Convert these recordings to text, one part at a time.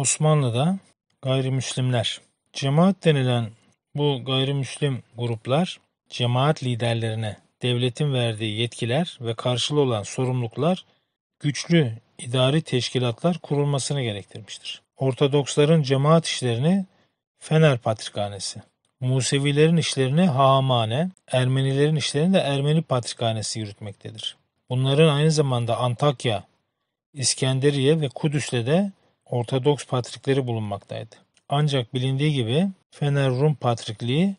Osmanlı'da gayrimüslimler. Cemaat denilen bu gayrimüslim gruplar cemaat liderlerine devletin verdiği yetkiler ve karşılığı olan sorumluluklar güçlü idari teşkilatlar kurulmasını gerektirmiştir. Ortodoksların cemaat işlerini Fener Patrikhanesi, Musevilerin işlerini Hahamane, Ermenilerin işlerini de Ermeni Patrikhanesi yürütmektedir. Bunların aynı zamanda Antakya, İskenderiye ve Kudüs'te de Ortodoks patrikleri bulunmaktaydı. Ancak bilindiği gibi Fener Rum Patrikliği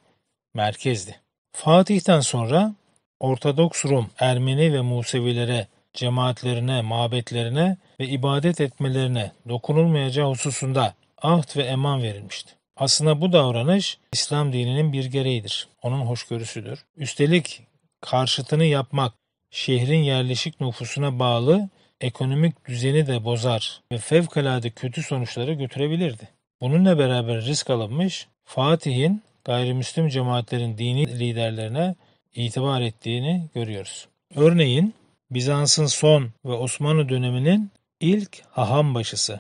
merkezdi. Fatih'ten sonra Ortodoks Rum, Ermeni ve Musevilere, cemaatlerine, mabetlerine ve ibadet etmelerine dokunulmayacağı hususunda ahd ve eman verilmişti. Aslında bu davranış İslam dininin bir gereğidir. Onun hoşgörüsüdür. Üstelik karşıtını yapmak şehrin yerleşik nüfusuna bağlı ekonomik düzeni de bozar ve fevkalade kötü sonuçlara götürebilirdi. Bununla beraber risk alınmış, Fatih'in gayrimüslim cemaatlerin dini liderlerine itibar ettiğini görüyoruz. Örneğin Bizans'ın son ve Osmanlı döneminin ilk haham başısı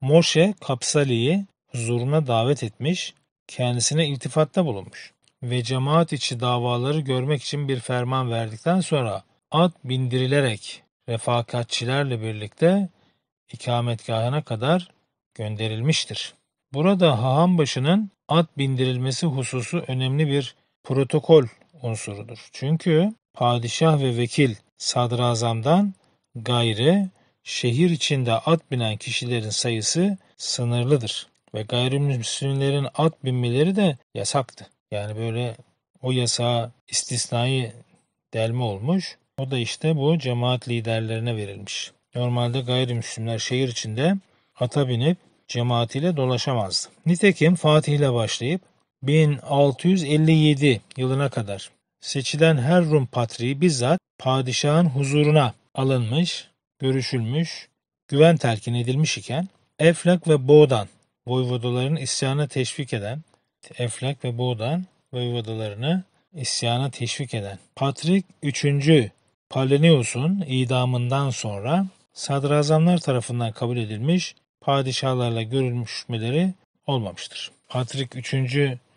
Moşe Kapsali'yi huzuruna davet etmiş, kendisine iltifatta bulunmuş ve cemaat içi davaları görmek için bir ferman verdikten sonra at bindirilerek refakatçilerle birlikte ikametgahına kadar gönderilmiştir. Burada haham başının at bindirilmesi hususu önemli bir protokol unsurudur. Çünkü padişah ve vekil sadrazamdan gayrı şehir içinde at binen kişilerin sayısı sınırlıdır ve gayrimüslimlerin at binmeleri de yasaktı. Yani böyle o yasağa istisnai delme olmuş. O da işte bu cemaat liderlerine verilmiş. Normalde gayrimüslimler şehir içinde ata binip cemaatiyle dolaşamazdı. Nitekim Fatih ile başlayıp 1657 yılına kadar seçilen her Rum patriği bizzat padişahın huzuruna alınmış, görüşülmüş, güven telkin edilmiş iken Eflak ve Boğdan voyvodaların isyana teşvik eden Eflak ve Boğdan voyvodalarını isyana teşvik eden Patrik 3. Palenius'un idamından sonra sadrazamlar tarafından kabul edilmiş padişahlarla görülmüşmeleri olmamıştır. Patrik 3.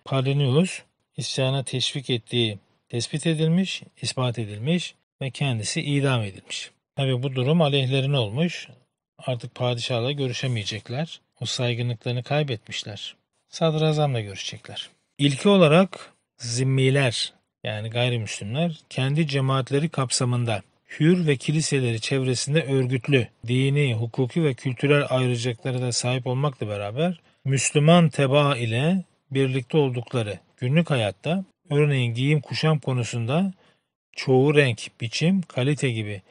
Palenius isyana teşvik ettiği tespit edilmiş, ispat edilmiş ve kendisi idam edilmiş. Tabi bu durum aleyhlerine olmuş. Artık padişahla görüşemeyecekler. O saygınlıklarını kaybetmişler. Sadrazamla görüşecekler. İlki olarak zimmiler yani gayrimüslimler kendi cemaatleri kapsamında hür ve kiliseleri çevresinde örgütlü, dini, hukuki ve kültürel ayrıcalıklara da sahip olmakla beraber Müslüman teba ile birlikte oldukları günlük hayatta örneğin giyim kuşam konusunda çoğu renk, biçim, kalite gibi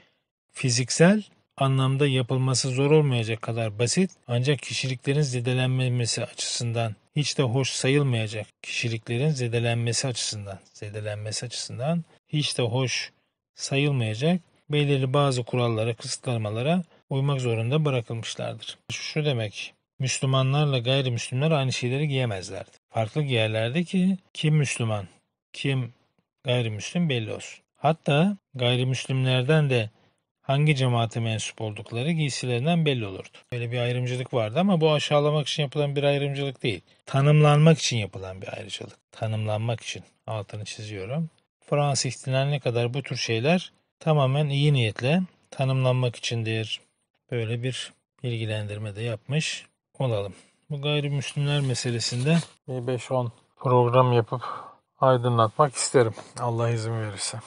fiziksel anlamda yapılması zor olmayacak kadar basit ancak kişiliklerin zedelenmemesi açısından hiç de hoş sayılmayacak kişiliklerin zedelenmesi açısından zedelenmesi açısından hiç de hoş sayılmayacak belirli bazı kurallara, kısıtlamalara uymak zorunda bırakılmışlardır. Şu demek, Müslümanlarla gayrimüslimler aynı şeyleri giyemezlerdi. Farklı giyerlerdi ki kim Müslüman, kim gayrimüslim belli olsun. Hatta gayrimüslimlerden de hangi cemaate mensup oldukları giysilerinden belli olurdu. Böyle bir ayrımcılık vardı ama bu aşağılamak için yapılan bir ayrımcılık değil. Tanımlanmak için yapılan bir ayrıcalık. Tanımlanmak için altını çiziyorum. Fransız ihtilaline kadar bu tür şeyler tamamen iyi niyetle tanımlanmak içindir. Böyle bir bilgilendirme de yapmış olalım. Bu gayrimüslimler meselesinde 5-10 program yapıp aydınlatmak isterim. Allah izin verirse.